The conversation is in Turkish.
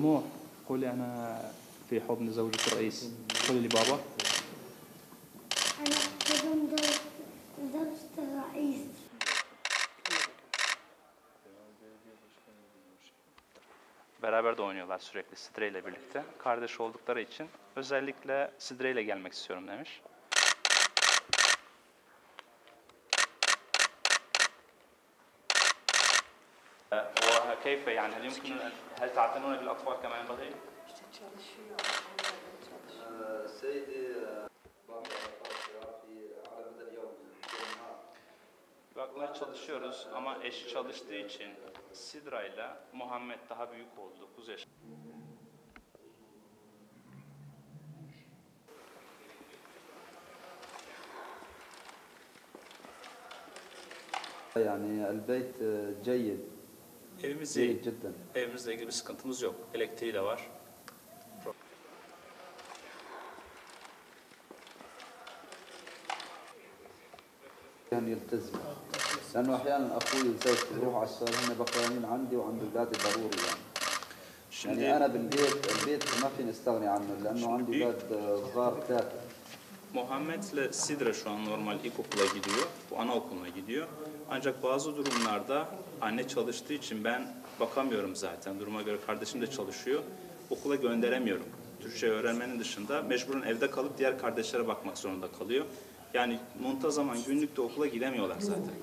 مو قولي أنا في حضن زوجة الرئيس. قولي لبابا. زوجة الرئيس Beraber de oynuyorlar sürekli Sidre ile birlikte. Kardeş oldukları için özellikle Sidre ile gelmek istiyorum demiş. وكيف يعني هل يمكن هل تعتنون بالاطفال كما ينبغي؟ İşte çalışıyor. Ankara'da çalışıyor. bakmaya çalışıyoruz ama eşi çalıştığı için Sidra ile Muhammed daha büyük oldu 9 yaş. Yani elbet e, ceyid. Evimiz iyi. Evimizle ilgili sıkıntımız yok. Elektriği de var. يعني يلتزم لانه احيانا اخوي وزوجتي بروحوا على الشغل هم بقيانين عندي وعند اولادي ضروري يعني Şimdi يعني انا بالبيت البيت ما فيني استغني عنه لانه عندي اولاد صغار ثلاثه Muhammed ile Sidra şu an normal ilkokula gidiyor. Bu anaokuluna gidiyor. Ancak bazı durumlarda anne çalıştığı için ben bakamıyorum zaten. Duruma göre kardeşim de çalışıyor. Okula gönderemiyorum. Türkçe öğrenmenin dışında mecburen evde kalıp diğer kardeşlere bakmak zorunda kalıyor. Yani muntazaman günlükte okula gidemiyorlar zaten.